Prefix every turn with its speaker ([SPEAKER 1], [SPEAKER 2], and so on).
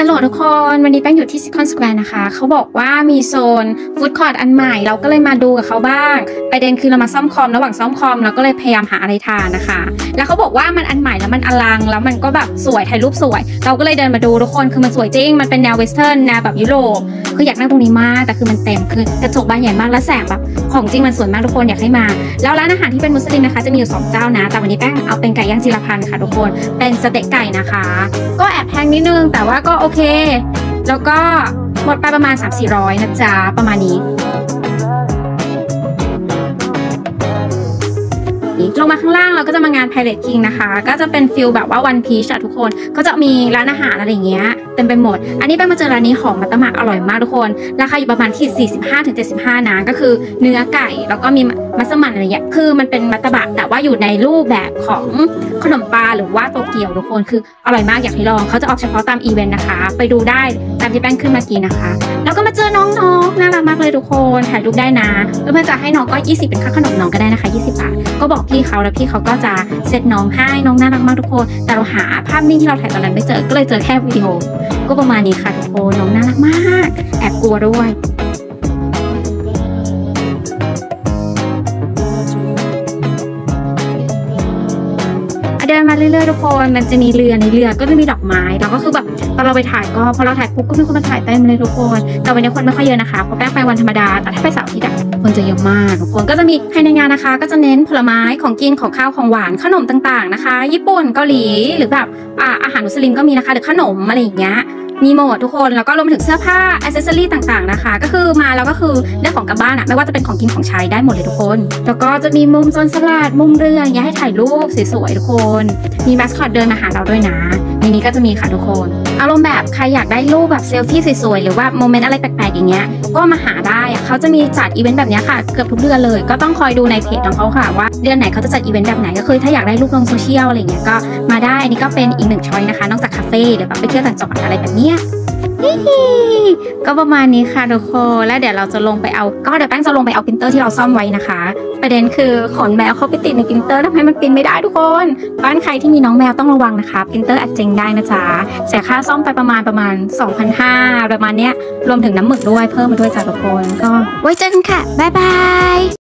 [SPEAKER 1] ฮัลโหลทุกคน วันนี้แป้งอยู่ที่ซีคอนสแควร์นะคะ เขาบอกว่ามีโซน food court อันใหม่ เราก็เลยมาดูกับเขาบ้าง ประเด็นคือเรามาซ่อมคอม ระหว่างซ่อมคอมเราก็เลยพยายามหาอะไรทานนะคะ แล้วเขาบอกว่ามันอันใหม่แล้วมันอลัง แล้วมันก็แบบสวย ถ่ายรูปสวย เราก็เลยเดินมาดูทุกคน คือมันสวยจริง มันเป็นแนว western แนวแบบยุโรป คืออยากนั่งตรงนี้มาก แต่คือมันเต็ม คือกระจกบานใหญ่มาก และแสงแบบของจริงมันสวยมากทุกคนอยากให้มา แล้วร้านอาหารที่เป็นมุสลิมนะคะจะมีอยู่สองเจ้านะ แต่วันนี้แป้งเอาเป็นไก่ย่างจิรพันธ์ค่ะทุกคน เป็นสเต็กไก่นะคะ ก็แอบแพงนิดนึง แต่ว่าก็โอโอเค แล้วก็หมดไปประมาณ 3-400 นะจ๊ะ ประมาณนี้ ลงมาข้างล่างเราก็จะมางาน Pirate King นะคะ ก็จะเป็นฟิลแบบว่า One Piece อะทุกคนก็จะมีร้านอาหารอะไรอย่างเงี้ยเต็มไปหมด อันนี้ไปมาเจอร้านนี้ของมัตตมะอร่อยมากทุกคน ราคาอยู่ประมาณที่ 45-75 นะก็คือเนื้อไก่แล้วก็มีมัสมั่นอะไรเงี้ยคือมันเป็นมัตตบะแต่ว่าอยู่ในรูปแบบของขนมปลาหรือว่าโตเกียวทุกคนคืออร่อยมากอยากให้ลองเขาจะออกเฉพาะตามอีเวนต์นะคะ ไปดูได้ตามที่แป้งขึ้นเมื่อกี้นะคะ แล้วก็มาเจอน้อง ๆน่ารักมากเลยทุกคนถ่ายรูปได้นะเพื่อนๆจะให้น้องก็ 20 เป็นค่าขนมน้องก็ได้นะคะ 20 บาท ก็บอกพี่เขาแล้วพี่เขาก็จะเซตน้องให้น้องน่ารักมากทุกคน แต่เราหาภาพนิ่งที่เราถ่ายตอนนั้นไม่เจอก็เลยเจอแค่วิดีโอ ก็ประมาณนี้ค่ะทุกคนน้องน่ารักมาก แอบกลัวด้วย มาเรื่อยๆทุกคนมันจะมีเรือในเรือก็จะมีดอกไม้แล้วก็คือแบบตอนเราไปถ่ายก็พอเราถ่ายปุ๊บก็มีคนมาถ่ายเต็มเลยทุกคน แต่วันนี้คนไม่ค่อยเยอะนะคะเพราะแป้งไปวันธรรมดาแต่ถ้าไปเสาร์อาทิตย์อะคนจะเยอะมากทุกคนก็จะมีภายในงานนะคะ ก็จะเน้นผลไม้ของกินของข้าวของหวานขนมต่างๆนะคะ ญี่ปุ่นเกาหลีหรือแบบอ่าอาหารมุสลิมก็มีนะคะหรือขนมอะไรอย่างเงี้ย มีหมดทุกคนแล้วก็รวมถึงเสื้อผ้าอ c เซสซอรี่ต่างๆนะคะ ก็คือมาแล้วก็คือได้ของกลับบ้านอะไม่ว่าจะเป็นของกินของใช้ได้หมดเลยทุกคน แล้วก็จะมีมุมโซนสลัดมุมเรืออย่างเงี้ยให้ถ่ายรูปสวยๆทุกคน มีแมสคอตเดินมาหาเราด้วยนะในนี้ก็จะมีค่ะทุกคน อารมณ์แบบใครอยากได้รูปแบบเซลฟี่สวยๆ หรือว่า moment อะไรแปลกๆ อย่างเงี้ย ก็มาหาได้ เขาจะมีจัดอีเวนต์แบบเนี้ยค่ะ เกือบทุกเดือนเลย ก็ต้องคอยดูในเพจของเขาค่ะ ว่าเดือนไหนเขาจะจัดอีเวนต์แบบไหน ก็คือถ้าอยากได้รูปลงโซเชียลอะไรเงี้ย ก็มาได้อันนี้ก็เป็นอีกหนึ่ง choice นะคะ นอกจากคาเฟ่หรือแบบไปเที่ยวต่างจังหวัดอะไรแบบเนี้ย ก็ประมาณนี้ค่ะทุกคน แล้วเดี๋ยวเราจะลงไปเอา ก็เดี๋ยวแป้งจะลงไปเอาปรินเตอร์ที่เราซ่อมไว้นะคะ ประเด็นคือขนแมวเข้าไปติดในปรินเตอร์ทำให้มันปรินไม่ได้ทุกคน บ้านใครที่มีน้องแมวต้องระวังนะคะปรินเตอร์อาจเจ๊งได้นะจ๊ะเสียค่าซ่อมไปประมาณประมาณ2,500ประมาณเนี้ย รวมถึงน้ำหมึกด้วยเพิ่มมาด้วยจ้ะทุกคน ก็ไว้เจอกันค่ะบ๊ายบาย